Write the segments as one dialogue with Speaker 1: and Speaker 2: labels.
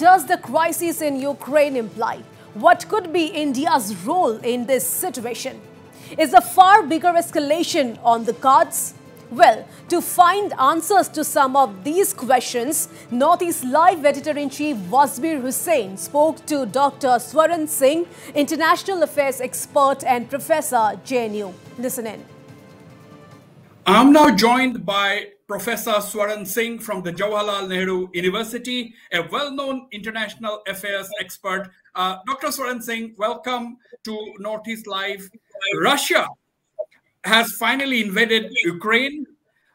Speaker 1: does the crisis in Ukraine imply? What could be India's role in this situation? Is a far bigger escalation on the cards? Well, to find answers to some of these questions, Northeast Live editor-in-chief Wasbir Hussain spoke to Dr. Swaran Singh, international affairs expert and professor JNU. Listen in.
Speaker 2: I'm now joined by Professor Swaran Singh from the Jawaharlal Nehru University, a well-known international affairs expert. Uh, Dr. Swaran Singh, welcome to Northeast Live. Russia has finally invaded Ukraine.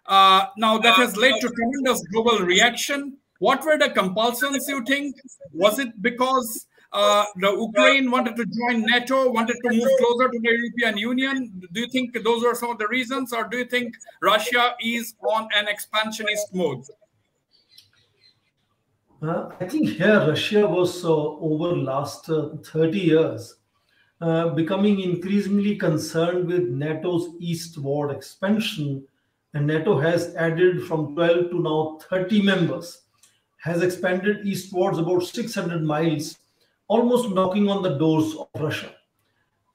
Speaker 2: Uh, now that has led to tremendous global reaction. What were the compulsions you think? Was it because uh, the Ukraine wanted to join NATO, wanted to move closer to the European Union? Do you think those are some of the reasons, or do you think Russia is on an expansionist mode?
Speaker 3: Uh, I think here Russia was uh, over the last uh, 30 years uh, becoming increasingly concerned with NATO's eastward expansion, and NATO has added from 12 to now 30 members, has expanded eastwards about 600 miles, almost knocking on the doors of Russia.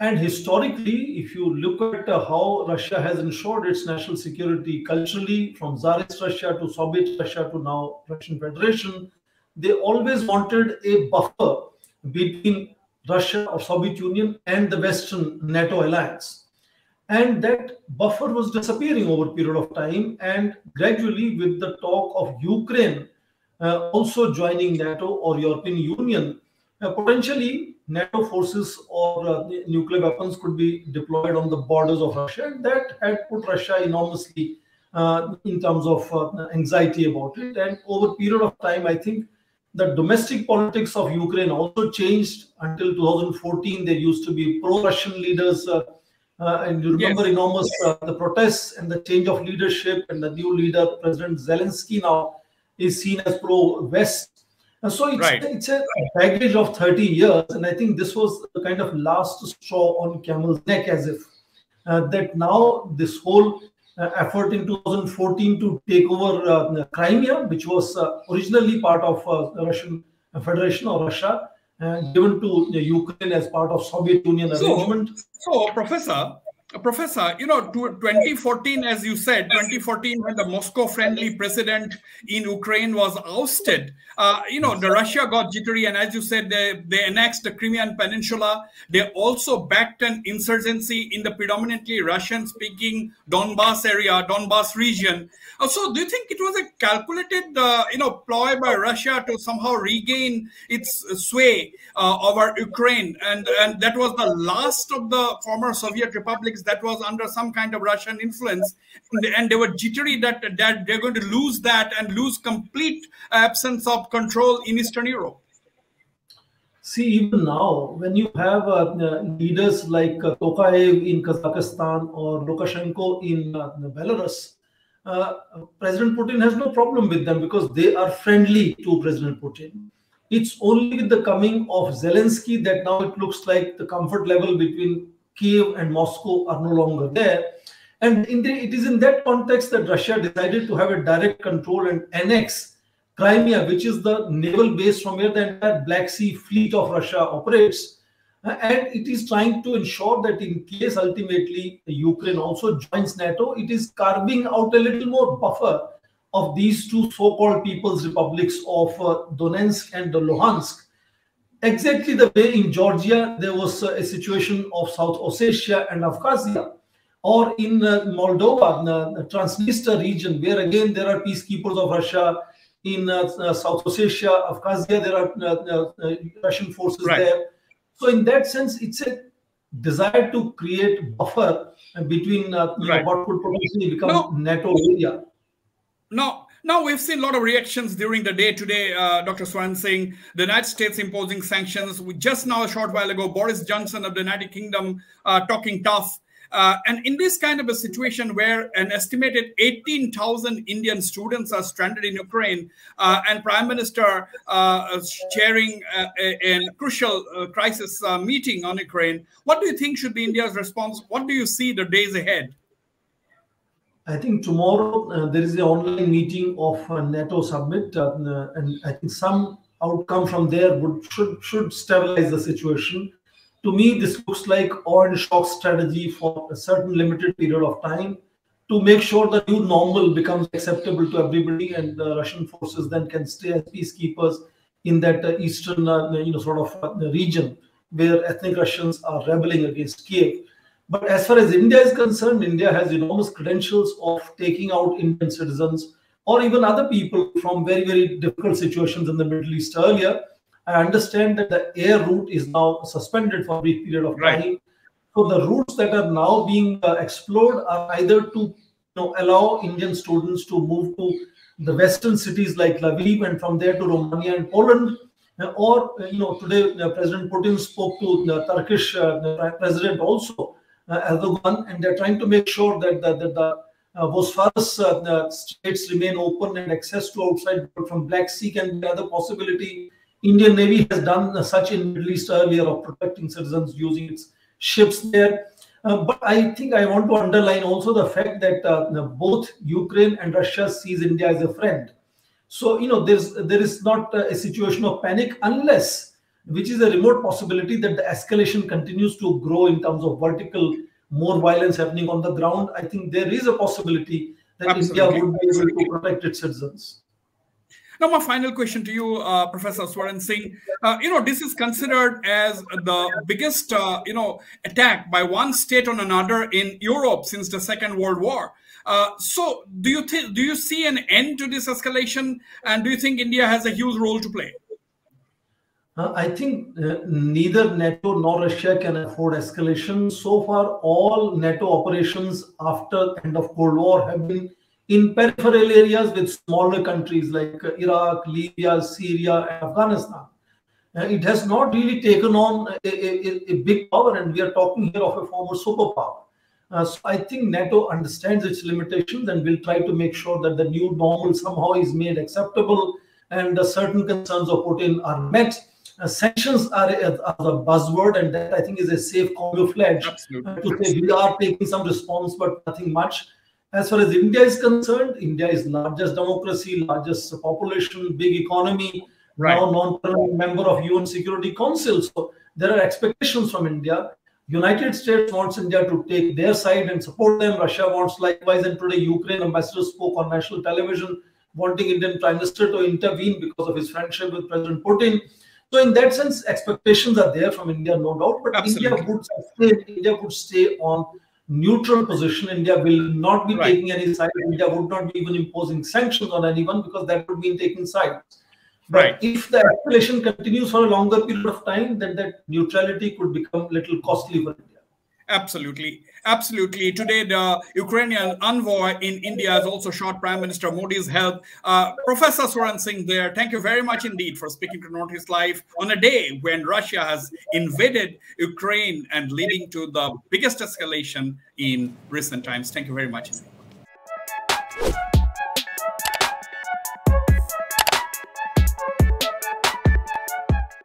Speaker 3: And historically, if you look at uh, how Russia has ensured its national security culturally, from Tsarist Russia to Soviet Russia to now Russian Federation, they always wanted a buffer between Russia or Soviet Union and the Western NATO alliance. And that buffer was disappearing over a period of time. And gradually, with the talk of Ukraine uh, also joining NATO or European Union, potentially NATO forces or uh, nuclear weapons could be deployed on the borders of Russia. And that had put Russia enormously uh, in terms of uh, anxiety about it. And over a period of time, I think the domestic politics of Ukraine also changed until 2014. There used to be pro-Russian leaders, uh, uh, and you remember yes. enormous uh, the protests and the change of leadership, and the new leader, President Zelensky, now is seen as pro-West. And so it's, right. it's a baggage of 30 years, and I think this was the kind of last straw on camel's neck, as if uh, that now this whole uh, effort in 2014 to take over uh, Crimea, which was uh, originally part of the Russian Federation or Russia, given to Ukraine as part of Soviet Union arrangement.
Speaker 2: So, so Professor, Professor, you know, 2014, as you said, 2014, when the Moscow-friendly president in Ukraine was ousted, uh, you know, the Russia got jittery, and as you said, they, they annexed the Crimean Peninsula. They also backed an insurgency in the predominantly Russian-speaking Donbass area, Donbass region. Uh, so, do you think it was a calculated, uh, you know, ploy by Russia to somehow regain its sway uh, over Ukraine, and and that was the last of the former Soviet republics that was under some kind of Russian influence, and they were jittery that, that they're going to lose that and lose complete absence of control in Eastern Europe.
Speaker 3: See, even now, when you have uh, leaders like uh, Tokayev in Kazakhstan or Lukashenko in uh, Belarus, uh, President Putin has no problem with them because they are friendly to President Putin. It's only with the coming of Zelensky that now it looks like the comfort level between Kiev and Moscow are no longer there. And the, it is in that context that Russia decided to have a direct control and annex Crimea, which is the naval base from where the entire Black Sea fleet of Russia operates. And it is trying to ensure that in case ultimately Ukraine also joins NATO, it is carving out a little more buffer of these two so-called people's republics of uh, Donetsk and Luhansk exactly the way in Georgia there was a situation of South Ossetia and Abkhazia, or in uh, Moldova, the Transnistria region, where again there are peacekeepers of Russia. In uh, uh, South Ossetia, Abkhazia, there are Russian forces right. there. So in that sense, it's a desire to create buffer between uh, right. know, what could potentially become no. NATO area.
Speaker 2: No, now, we've seen a lot of reactions during the day today, uh, Dr. Swaran Singh, the United States imposing sanctions. We just now, a short while ago, Boris Johnson of the United Kingdom uh, talking tough. Uh, and in this kind of a situation where an estimated 18,000 Indian students are stranded in Ukraine uh, and Prime Minister uh, chairing a, a, crucial uh, crisis meeting on Ukraine, what do you think should be India's response? What do you see the days ahead?
Speaker 3: I think tomorrow uh, there is an online meeting of uh, NATO summit, uh, and I think some outcome from there would should should stabilize the situation. To me, this looks like oil shock strategy for a certain limited period of time to make sure the new normal becomes acceptable to everybody, and the Russian forces then can stay as peacekeepers in that uh, eastern, uh, you know, sort of uh, region where ethnic Russians are rebelling against Kiev. But as far as India is concerned, India has enormous credentials of taking out Indian citizens or even other people from very, very difficult situations in the Middle East earlier. I understand that the air route is now suspended for a brief period of
Speaker 2: right.
Speaker 3: time. So the routes that are now being uh, explored are either to you know, allow Indian students to move to the western cities like Lviv and from there to Romania and Poland, uh, or uh, you know today President Putin spoke to the Turkish president also Erdogan, and they're trying to make sure that, that, that the uh, Bosphorus uh, states remain open and access to outside from Black Sea can be another possibility. Indian Navy has done such in Middle East earlier of protecting citizens using its ships there. Uh, but I think I want to underline also the fact that uh, both Ukraine and Russia sees India as a friend. So you know there's there is not a situation of panic unless, which is a remote possibility, that the escalation continues to grow in terms of vertical more violence happening on the ground, I think there is a possibility that Absolutely. India would be able to protect its citizens.
Speaker 2: Now, my final question to you, uh, Professor Swaran Singh. Uh, you know, this is considered as the biggest, uh, you know, attack by one state on another in Europe since the Second World War. Uh, so, do you think do you see an end to this escalation, and do you think India has a huge role to play?
Speaker 3: Uh, I think uh, neither NATO nor Russia can afford escalation. So far, all NATO operations after the end of Cold War have been in peripheral areas with smaller countries like uh, Iraq, Libya, Syria, and Afghanistan. Uh, it has not really taken on a, a, a, big power, and we are talking here of a former superpower. Uh, so I think NATO understands its limitations and will try to make sure that the new normal somehow is made acceptable and certain concerns of Putin are met uh, sanctions are a, are a, buzzword, and that I think is a safe camouflage uh, to say we are taking some response, but nothing much. As far as India is concerned, India is largest democracy, largest population, big economy, right. now non-permanent member of UN Security Council. So there are expectations from India. United States wants India to take their side and support them. Russia wants likewise, and today Ukraine ambassador spoke on national television, wanting Indian Prime Minister to intervene because of his friendship with President Putin. So in that sense, expectations are there from India, no doubt. But India would stay, India would stay on neutral position. India will not be right. taking any side. India would not be even imposing sanctions on anyone because that would mean taking sides. But right. if the escalation continues for a longer period of time, then that neutrality could become a little costly for India.
Speaker 2: Absolutely. Absolutely. Today, the Ukrainian envoy in India has also shot Prime Minister Modi's help. Uh, Professor Swaran Singh there, thank you very much indeed for speaking to Northeast Live on a day when Russia has invaded Ukraine and leading to the biggest escalation in recent times. Thank you very much.